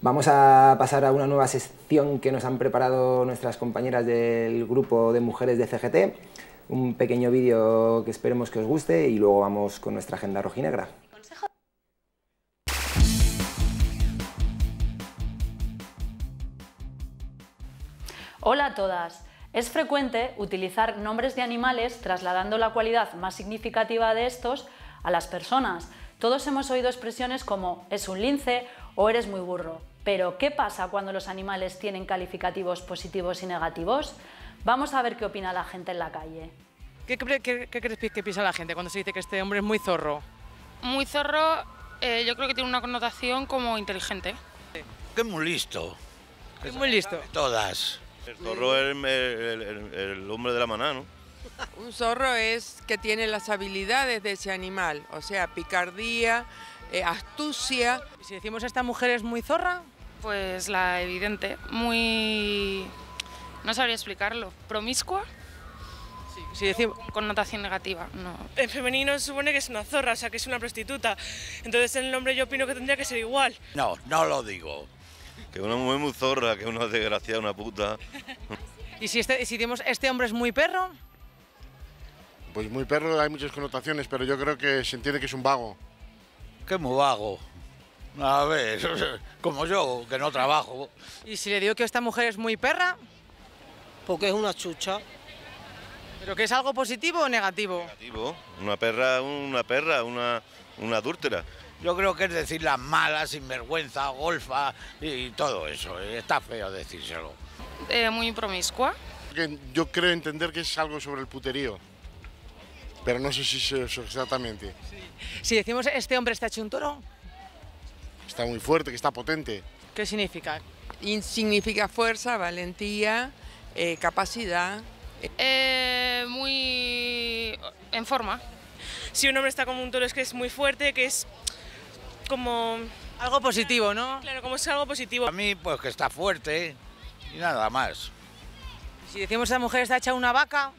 Vamos a pasar a una nueva sección que nos han preparado nuestras compañeras del grupo de mujeres de CGT. Un pequeño vídeo que esperemos que os guste y luego vamos con nuestra agenda rojinegra. Hola a todas. Es frecuente utilizar nombres de animales trasladando la cualidad más significativa de estos a las personas. Todos hemos oído expresiones como es un lince o eres muy burro. Pero, ¿qué pasa cuando los animales tienen calificativos positivos y negativos? Vamos a ver qué opina la gente en la calle. ¿Qué, crees que piensa la gente cuando se dice que este hombre es muy zorro? Muy zorro, eh, yo creo que tiene una connotación como inteligente. Que muy listo. Que muy listo. Todas. El zorro es el, hombre de la maná, ¿no? Un zorro es que tiene las habilidades de ese animal, o sea, picardía, eh, astucia. Si decimos esta mujer es muy zorra, pues la evidente, muy... no sabría explicarlo, promiscua. Sí, si decimos... Connotación negativa, no. En femenino se supone que es una zorra, o sea, que es una prostituta. Entonces el nombre yo opino que tendría que ser igual. No, no lo digo. Que una mujer muy zorra, que una desgraciada, una puta. ¿Y si, este, si decimos este hombre es muy perro? Pues muy perro hay muchas connotaciones, pero yo creo que se entiende que es un vago. ¿Qué muy vago? A ver, como yo, que no trabajo. ¿Y si le digo que esta mujer es muy perra? Porque es una chucha. ¿Pero que es algo positivo o negativo? Negativo. Una perra, una perra, una, una adúltera. Yo creo que es decir las malas, sinvergüenza, golfa y todo eso. Está feo decírselo. Eh, muy promiscua. Yo creo entender que es algo sobre el puterío, pero no sé si es eso exactamente. Si decimos este hombre está hecho un toro, está muy fuerte, que está potente. ¿Qué significa? significa fuerza, valentía, eh, capacidad. Eh, muy en forma. Si un hombre está como un toro es que es muy fuerte, que es como... Algo positivo, ¿no? Claro, como es algo positivo. A mí, pues que está fuerte y nada más. Si decimos esa mujer está hecha una vaca...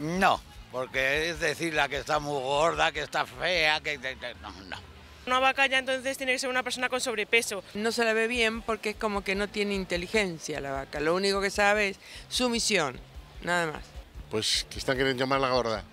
No, porque es decir la que está muy gorda, que está fea, que... No, no. Una vaca ya entonces tiene que ser una persona con sobrepeso. No se la ve bien porque es como que no tiene inteligencia la vaca. Lo único que sabe es sumisión, nada más. Pues que están queriendo llamarla gorda.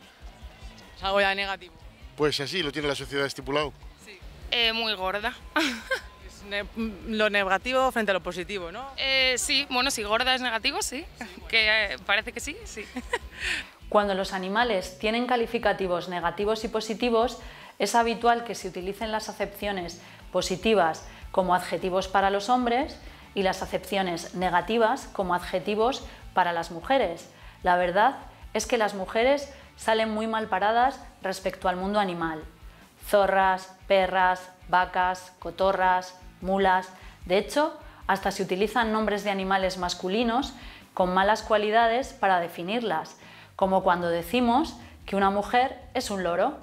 Es algo ya negativo. Pues así lo tiene la sociedad estipulado. Sí. Eh, muy gorda. lo negativo frente a lo positivo, ¿no? Eh, sí, bueno, si gorda es negativo, sí. Que eh, parece que sí, sí. Cuando los animales tienen calificativos negativos y positivos, es habitual que se utilicen las acepciones positivas como adjetivos para los hombres y las acepciones negativas como adjetivos para las mujeres. La verdad es que las mujeres salen muy mal paradas respecto al mundo animal. Zorras, perras, vacas, cotorras, mulas. De hecho, hasta se utilizan nombres de animales masculinos con malas cualidades para definirlas, como cuando decimos que una mujer es un loro.